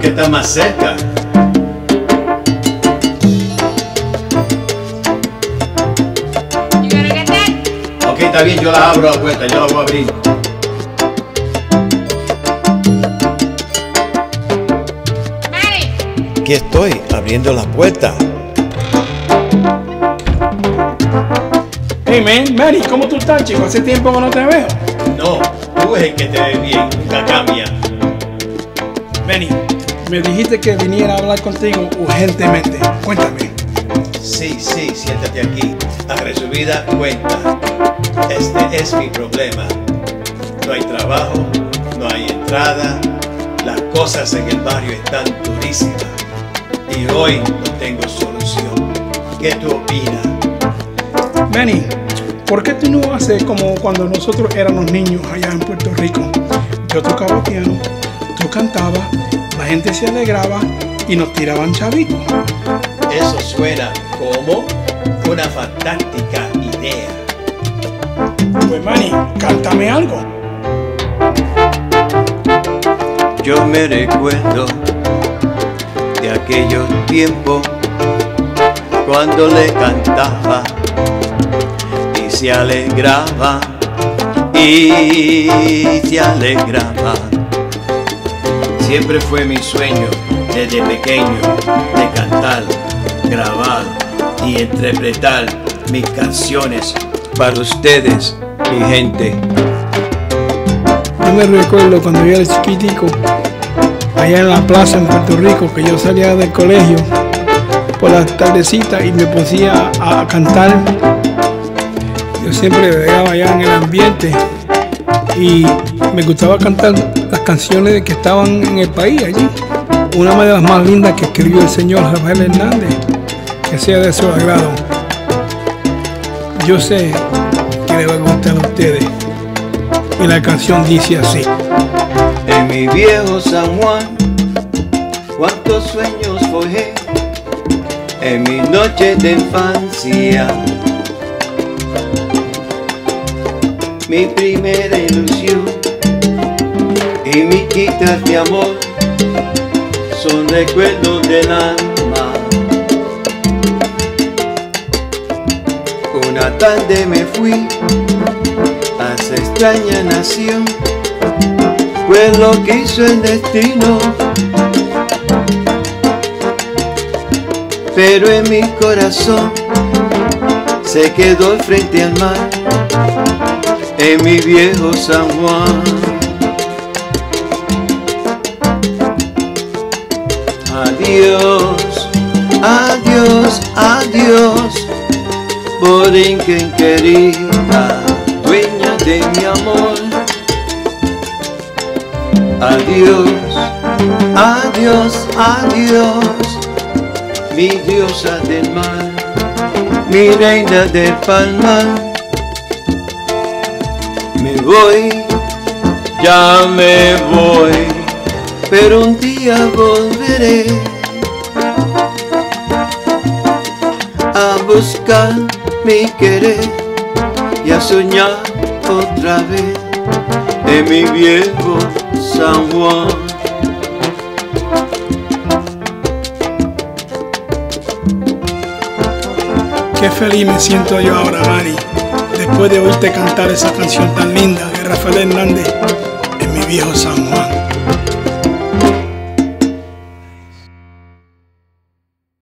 que está más cerca. Ok, está bien, yo la abro la puerta, yo la voy a abrir. Aquí estoy, abriendo la puerta. Hey man, Manny, ¿cómo tú estás, chico? Hace tiempo que no te veo. No, tú es el que te ve bien, nunca cambia. Manny, me dijiste que viniera a hablar contigo urgentemente. Cuéntame. Sí, sí, siéntate aquí. A resumida cuenta, este es mi problema. No hay trabajo, no hay entrada, las cosas en el barrio están durísimas. Y hoy no tengo solución. ¿Qué tú opinas? Manny, ¿por qué tú no haces como cuando nosotros éramos niños allá en Puerto Rico? Yo tocaba piano, tú cantabas, la gente se alegraba y nos tiraban chavitos. Eso suena como una fantástica idea. Pues Manny, cántame algo. Yo me recuerdo de aquellos tiempos cuando le cantaba y se alegraba y se alegraba. Siempre fue mi sueño desde pequeño de cantar, grabar y interpretar mis canciones para ustedes, mi gente. Yo me recuerdo cuando yo era chiquitico, allá en la plaza en Puerto Rico, que yo salía del colegio por las tardecitas y me ponía a, a cantar. Yo siempre llegaba allá en el ambiente y me gustaba cantar las canciones que estaban en el país allí. Una de las más lindas que escribió el señor Rafael Hernández, que sea de su agrado. Yo sé que le va a gustar a ustedes. Y la canción dice así. En mi viejo San Juan, cuántos sueños forjé en mis noches de infancia. Mi primera ilusión y mis quitas de amor son recuerdos del alma. Una tarde me fui a esa extraña nación fue lo que hizo el destino. Pero en mi corazón se quedó frente al mar, en mi viejo San Juan. Adiós, adiós, adiós, Borinquen querida, dueña de mi amor. Adiós, adiós, adiós, mi diosa del mar, mi reina del palmar. Voy, ya me voy, pero un día volveré a buscar mi querer y a soñar otra vez en mi viejo San Juan. Qué feliz me siento yo ahora, Mari, después de oírte cantar esa canción tan linda de Rafael Hernández en mi viejo San Juan.